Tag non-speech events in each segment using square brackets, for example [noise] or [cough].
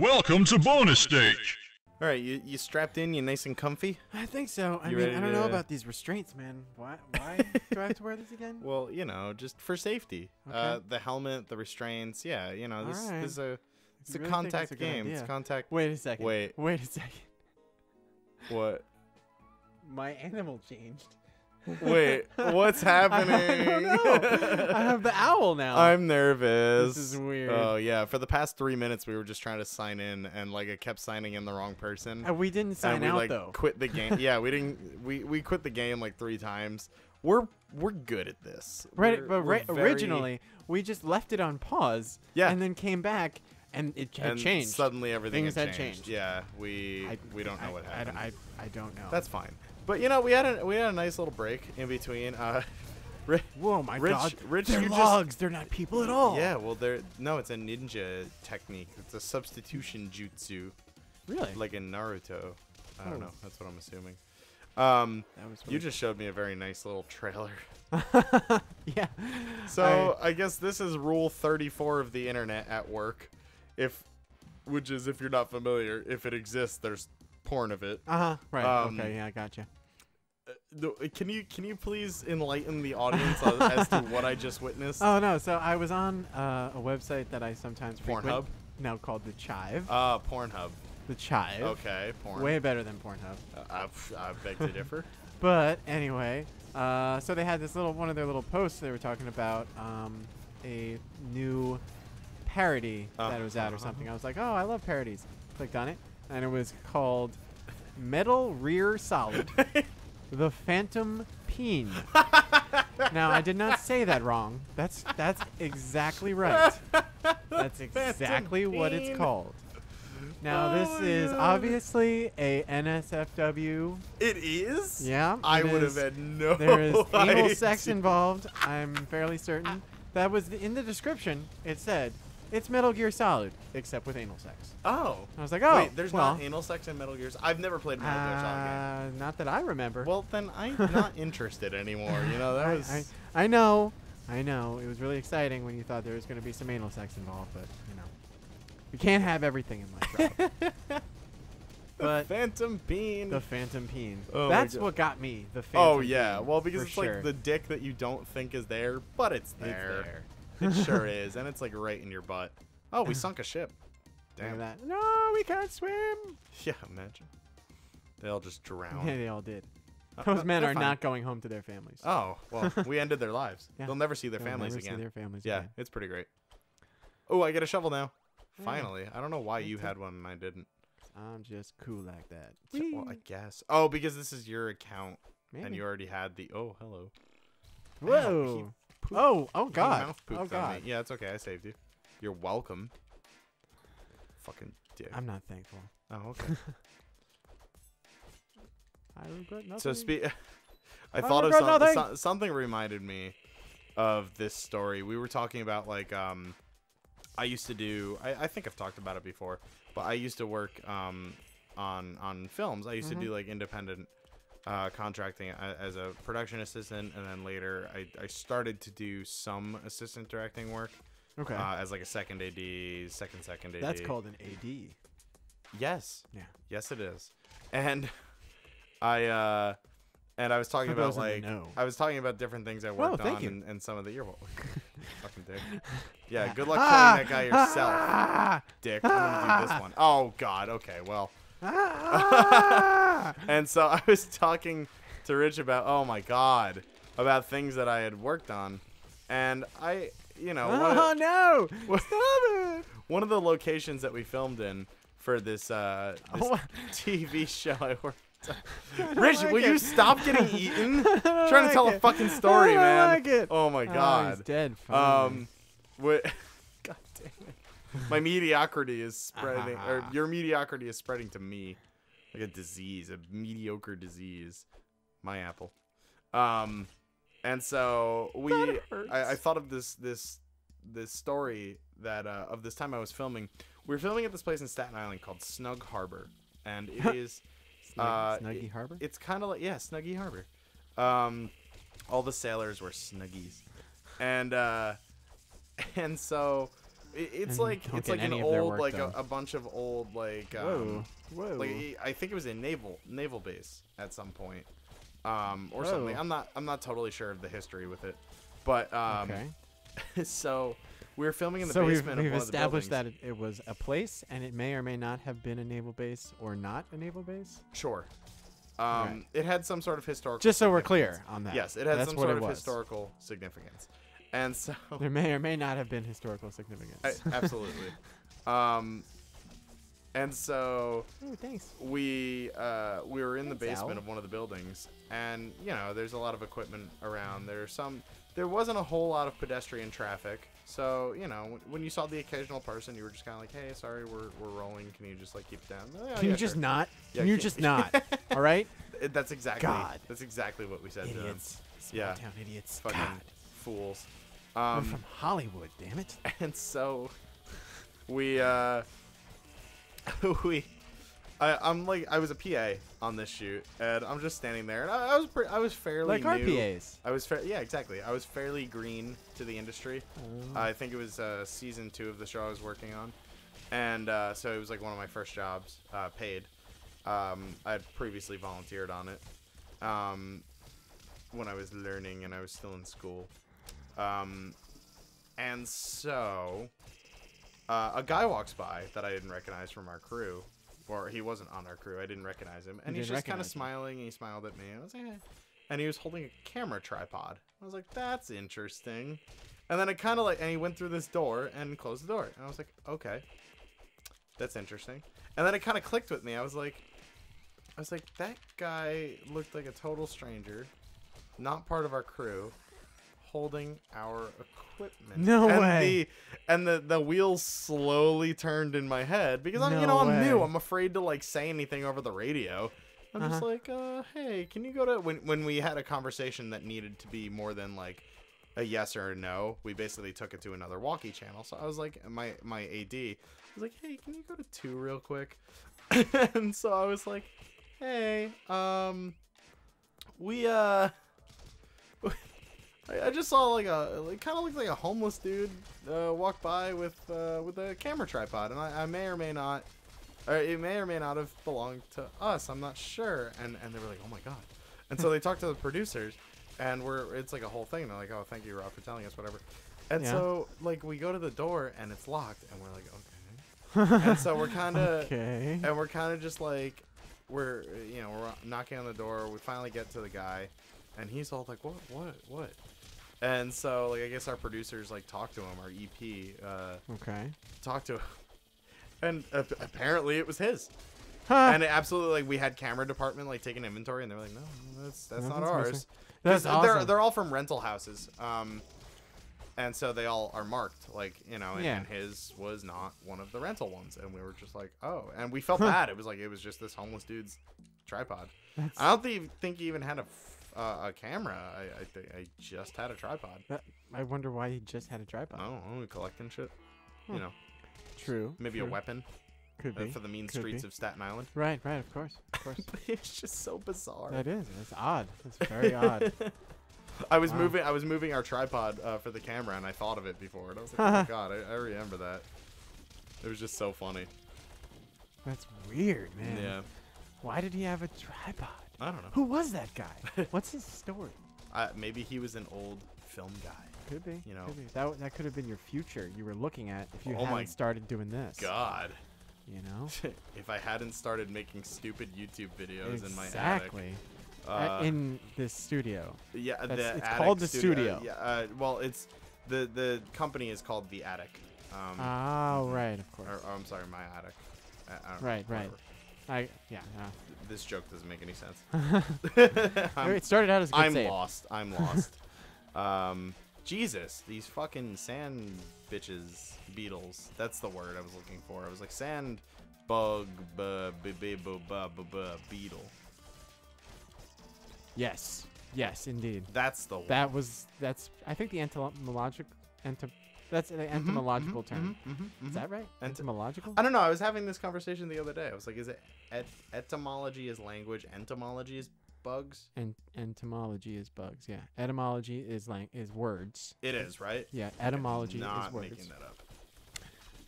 Welcome to bonus stage. All right, you, you strapped in, you nice and comfy. I think so. I You mean, ready I don't know to- about these restraints, man. Why? [laughs] Why do I have to wear this again? Well, you know, just for safety. Uh, Okay. the helmet, the restraints. Yeah, you know, this, Alright. this is a it's a really think contact a good game. It's idea? contact. Wait a second. Wait. Wait a second. What? [laughs] My animal changed. Wait, what's happening? I don't know. I have the owl now. I'm nervous. This is weird. Oh yeah, for the past three minutes we were just trying to sign in, and like I kept signing in the wrong person. Uh, we didn't sign and we out like though. quit the game. [laughs] yeah, we didn't. We we quit the game like three times. We're we're good at this. Right, We're- but we're ri- very- originally we just left it on pause. Yeah. And then came back, and it had and changed. Suddenly everything Things had changed. changed. Yeah, we I- we don't know I- what I- happened. I, I, don't know. That's fine. But you know, we had a we had a nice little break in between. Uh, [laughs] Ri- Whoa, my Rich- God! Rich, they're you just- logs. They're not people at all. Yeah, well, they're No, it's a ninja technique. It's a substitution jutsu, Really? like in Naruto. I don't Oh. know. That's what I'm assuming. Um, you just showed me a very nice little trailer. [laughs] [laughs] yeah. So I, guess this is rule 34 of the internet at work, if, which is if you're not familiar, if it exists, there's porn of it. Uh huh. Right. um, okay. Yeah, I gotcha. Uh, Can you can you please enlighten the audience as, as to what I just witnessed? [laughs] Oh no! So I was on uh, a website that I sometimes. Pornhub. Now called the Chive. Uh, Pornhub. the Chive. Okay, porn. Way better than Pornhub. Uh, I, I beg to differ. [laughs] But anyway, uh, so they had this little one of their little posts. They were talking about um, a new parody that was out or Uh-huh. something. I was like, oh, I love parodies. Clicked on it, and it was called Metal Rear Solid, [laughs] the Phantom Peen. [laughs] now I did not say that wrong. That's that's exactly right. That's [laughs] exactly what it's called. Now oh this Oh my is God. obviously a NSFW It is. yeah, I would have is. had no. There is anal [laughs] idea. sex involved. I'm fairly certain. That was the, in the description. It said it's Metal Gear Solid, except with anal sex. Oh. I was like, oh, Wait, there's well, not anal sex in Metal Gears. I've never played Metal Gear Solid game. uh, not that I remember. Well, then I'm [laughs] not interested anymore. You know that I, was. I, I know, I know. It was really exciting when you thought there was going to be some anal sex involved, but you know, we can't have everything in life. Rob. [laughs] the but Phantom Bean. the Phantom Peen. Oh That's what got me. The Phantom oh yeah, well because it's sure. like the dick that you don't think is there, but it's It's there. It sure is, and it's like right in your butt. Oh, we [laughs] sunk a ship. Damn. that. No, we can't swim. [laughs] Yeah, imagine. They all just drown. Yeah, they all did. Uh, Those uh, men they're fine. not going home to their families. Oh well, [laughs] we ended their lives. Yeah. They'll never see their They'll families never see again. their families yeah, again. it's pretty great. Oh, I get a shovel now. Yeah. Finally, I don't know why you had one and I didn't. I'm just cool like that. Well, I guess. Oh, because this is your account and you already had the. Oh, hello. Whoa. Oh, oh God. Oh. God. Yeah, it's okay. I saved you. You're welcome. Fucking dick. I'm not thankful. oh, okay. [laughs] I regret nothing. so speak. [laughs] I I thought of regret some, nothing. so- something reminded me of this story. We were talking about like um, I used to do. I, I think I've talked about it before, but I used to work um on on films. I used Mhm. to do like independent uh, contracting as a production assistant, and then later I, I started to do some assistant directing work okay. uh, as like a second AD, second second AD. That's called an AD. Yes. Yeah. Yes, it is. And I uh and I was talking about those in the like. I was talking about different things I Oh, worked thank on and, and some of the year [laughs] fucking dick. Yeah, [laughs] good luck Ah! killing that guy yourself, Ah! dick. I'm gonna do this one. Oh god, okay, well. Ah! [laughs] And so I was talking to Rich about oh my god, about things that I had worked on. And I you know, oh no! What- [laughs] Stop it! one of the locations that we filmed in for this uh this Oh, [laughs] TV show I worked Rich, like will you stop getting eaten? Trying to tell like a it. fucking I story, man. like it. Oh my Oh, god. he's dead. finally. um, what? God damn it. My mediocrity is spreading, or [laughs] your mediocrity is spreading to me, like a disease, a mediocre disease. My apple. Um, and so we, I, I thought of this this this story that uh, of this time I was filming. We were filming at this place in Staten Island called Snug Harbor, and it [laughs] is uh, Snuggy it- Harbor. it's kind of like yeah, Snuggy Harbor. Um, all the sailors were snuggies, and uh, [laughs] and so it's like it's like an any of their old like a, a bunch of old like um, Whoa. like I think it was a naval naval base at some point, um, or something. I'm not I'm not totally sure of the history with it, but um, okay. [laughs] so we were filming in the So we've, basement we've of one of the established that it, it was a place, and it may or may not have been a naval base or not a naval base. Sure. Um, Right. it had some sort of historical. Just so we're clear on that. Yes, it had That's some sort of was. historical significance, and so [laughs] There may or may not have been historical significance. I- absolutely. [laughs] Um, and so oh, thanks. we uh, we were in the basement Al. of one of the buildings, and you know, there's a lot of equipment around. There's some. There wasn't a whole lot of pedestrian traffic, so you know, when, when you saw the occasional person, you were just kind of like, "Hey, sorry, we're, we're rolling. Can you just like keep it down?" "Oh, Can yeah, you just sure." not? Yeah, Can you can- just not? [laughs] All right? That's exactly. God. That's exactly what we said to them. idiots. Yeah. Small town idiots. Fucking God. Fools. We're Um, from Hollywood, damn it. [laughs] and so we uh [laughs] we I, I'm like I was a PA on this shoot, and I'm just standing there, and I, I was pretty, I was fairly Like our. PAs. I was fa- yeah, exactly. I was fairly green to the industry. Oh. I think it was uh, season two of the show I was working on, and uh, so it was like one of my first jobs, uh, paid. Um, I had previously volunteered on it um, when I was learning and I was still in school, um, and so uh, a guy walks by that I didn't recognize from our crew, or he wasn't on our crew. I didn't recognize him, and he's just kind of smiling. And he smiled at me. I was like, hey. and he was holding a camera tripod. I was like, that's interesting. And then it kind of like, and he went through this door and closed the door, and I was like, okay, that's interesting. And then it kind of clicked with me. I was like, I was like, that guy looked like a total stranger, not part of our crew, holding our equipment. No and way. The, and the the wheels slowly turned in my head because I'm you know No I'm new. I'm afraid to like say anything over the radio. I'm just Uh-huh. like, uh, hey, can you go to when when we had a conversation that needed to be more than like a yes or a no. We basically took it to another walkie channel. So I was like, my my AD was like, hey, can you go to two real quick? [laughs] and so I was like, hey, um, we uh. I I just saw like a it kind of looks like a homeless dude uh, walk by with uh, with a camera tripod, and I, I may or may not, or it may or may not have belonged to us. I'm not sure. And and they were like, oh my god. And so they [laughs] talked to the producers, and we're it's like a whole thing. They're like, oh, thank you, Rob, for telling us whatever. And Yeah. so like we go to the door and it's locked, and we're like, okay. and so we're [laughs] kind of okay. and we're kind of just like we're you know we're knocking on the door we finally get to the guy and he's all like what what what and so like i guess our producers like talked to him our ep uh Okay. talk to him [laughs] and uh, apparently it was his Huh. and it absolutely like we had camera department like taking inventory and they were like no that's that's not ours missing. That's they're awesome. they're all from rental houses um and so they all are marked like you know and, Yeah. and his was not one of the rental ones and we were just like oh and we felt bad it was like it was just this homeless dude's tripod That's- i don't thi- think he even had a uh, a camera i i think i just had a tripod That- I wonder why he just had a tripod. Oh, don't collecting shit Hmm. you know True. maybe a weapon Could uh, be. for the mean Could streets be. of staten island Right. Right. Of course. Of [laughs] course. it's just so bizarre that is. It's odd. It's very odd. [laughs] I was Wow. moving. I was moving our tripod uh, for the camera, and I thought of it before, and I was like, [laughs] "Oh my god, I, I remember that." It was just so funny. That's weird, man. Yeah, Why did he have a tripod? I don't know. Who was that guy? [laughs] What's his story? Uh, maybe he was an old film guy. Could be. You know. could be. that that could have been your future you were looking at if you Oh hadn't started doing this. God, You know. [laughs] if I hadn't started making stupid YouTube videos in my attic. exactly. Uh, Uh, in this studio. yeah, that's- the it's called the uh, studio. yeah, uh, well, it's the the company is called the Attic. Um, Oh, right. Of course. or, or I'm sorry, my attic. I, I Right, right. I yeah. This joke doesn't make any sense. [laughs] It started out as a good I'm save. lost. I'm [laughs] lost. um, Jesus, these fucking sand bitches, beetles. That's the word I was looking for. I was like sand bug, bu- bu- bu- bu- bu- beetle. Yes. Yes, indeed. That's the one. That was that's I think the entomological ento, that's the Mm-hmm, entomological mm-hmm, term. Mm-hmm, mm-hmm, is that right? Ent- entomological? I don't know. I was having this conversation the other day. I was like, is it et- etymology is language, entomology is bugs? And entomology is bugs. Yeah. Etymology is lang- is words. It is, right? Yeah. Etymology Not is words. Not making that up.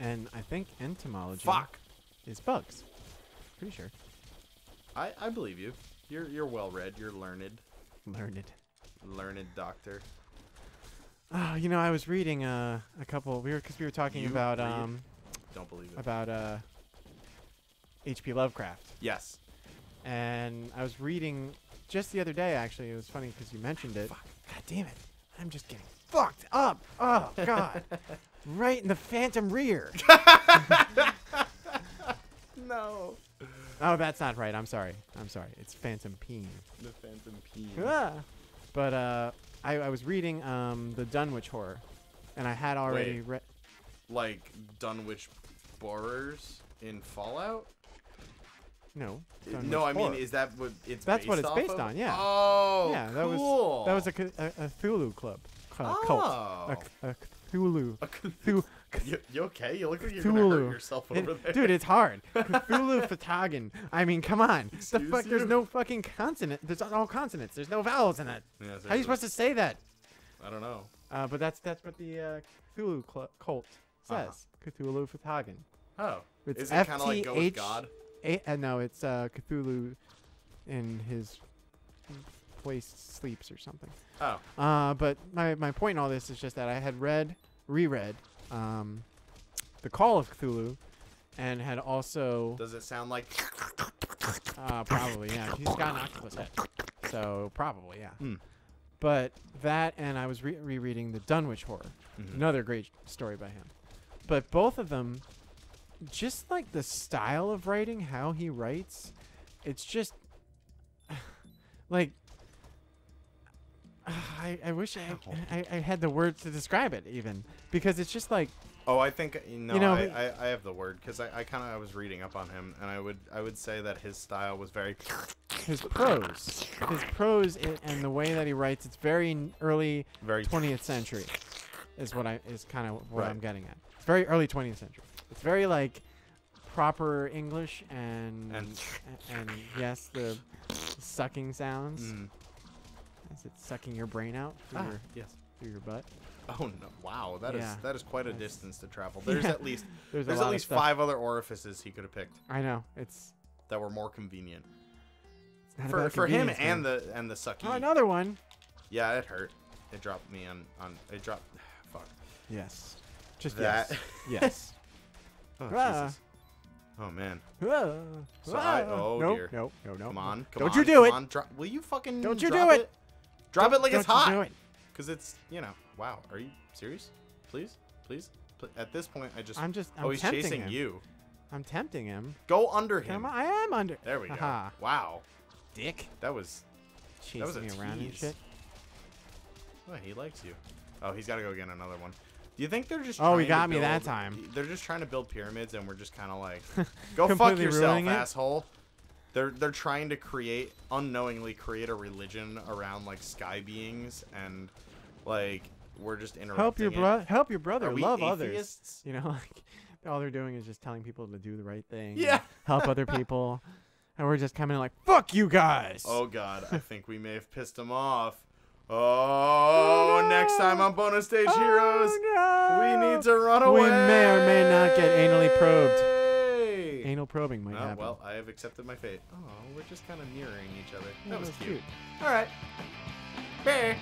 and I think entomology Fuck. is bugs. Pretty sure. I, I believe you. You're you're well read. You're learned. Learned. Learned doctor. Oh, you know, I was reading uh, a couple. We were because we were talking You about read? um Don't believe it. about uh H.P. Lovecraft, yes. and I was reading just the other day. Actually, it was funny because you mentioned it. Fuck. God damn it! I'm just getting fucked up. Oh God! [laughs] right in the phantom rear. [laughs] No. Oh, that's not right. I'm sorry. I'm sorry. It's phantom peen. The phantom peen. Ah. But uh, I, I was reading um the Dunwich Horror, and I had already Wait. read. Like Dunwich Borers in Fallout? No. no, Dunwich I mean, is that what it's That's what based it's based of? on, yeah. Oh, yeah, that cool. was that was a, a, a Cthulhu club uh, cult. Oh. A, a Cthulhu. [laughs] Cthulhu. [laughs] You, you okay? You look like you're gonna hurt Cthulhu. yourself It- over there. dude, it's hard. [laughs] Cthulhu Fatagan. I mean, come on. the Excuse fuck? There's no fucking consonant. There's all consonants. There's no vowels in it. Yeah, How are you supposed to say that? I don't know. Uh, but that's that's what the uh, Cthulhu cult Uh-huh. says. Cthulhu Fatagan. Oh, It's is it kind of like Go with God? A- uh, no, it's uh, Cthulhu in his place sleeps or something. Oh, Uh, but my, my point in all this is just that I had read, reread, um, The Call of Cthulhu, and had also, does it sound like? [laughs] uh, probably, yeah, he's got an octopus head. So, probably, yeah. Hmm. But that, and I was re- rereading The Dunwich Horror, Mhm. another great story by him. But both of them, just like the style of writing, how he writes, it's just [sighs] like [sighs] I, I wish I, I, I had the words to describe it even because it's just like Oh, I think you know. You know, I, I, I have the word because I, I kind of I was reading up on him, and I would I would say that his style was very. [coughs] his prose, his prose i and the way that he writes, it's very early Very 20th century, is what I is kind of what Right. I'm getting at. It's very early 20th century. It's very like proper English and And- a- and yes, the sucking sounds. Mm. Is it sucking your brain out through Ah, your yes. through your butt? Oh no! Wow, that is Yeah. that is quite a That's- distance to travel. [laughs] There's Yeah. at least [laughs] There's, there's at least five other orifices he could have picked I know it's, that were more convenient for for him convenience, and the and the sucky. oh, another one. Yeah, it hurt. It dropped me on on. It dropped. [sighs] Fuck. Yes, just That- yes. [laughs] yes. Oh Ah. Jesus. Oh man. So I- oh, nope, dear. Nope, no, no. Come on. Come Don't on, you do it. On, drop, will you fucking Don't you do it. Drop Don't- it like it's hot. it. Because it's you know. Wow. Are you serious? Please, please. Pl- At this point, I just. I'm just. I'm oh, he's chasing him. you. I'm tempting him. Go under him. I am under. There we go. Wow. Dick. That was. Chasing was a me around and shit. Oh, he likes you. Oh, he's got to go get another one. Do you think they're just? Oh, he got me that time. They're just trying to build pyramids, and we're just kind of like, [laughs] go fuck yourself, ruining it? They're they're trying to create unknowingly create a religion around like sky beings, and like we're just interrupting. Help your brother. Help your brother. Are we Love others. You know, [laughs] like all they're doing is just telling people to do the right thing. Yeah. Help other [laughs] people. And we're just coming in like, fuck you guys. Oh god, I think we may have pissed him off. [laughs] Oh, next time on bonus stage oh, heroes, Oh, we need to run away. We may or may not get anally probed. Anal probing might Oh, happen. well, I have accepted my fate. Oh, we're just kind of mirroring each other. Yeah, That was that's cute. All right. Bear.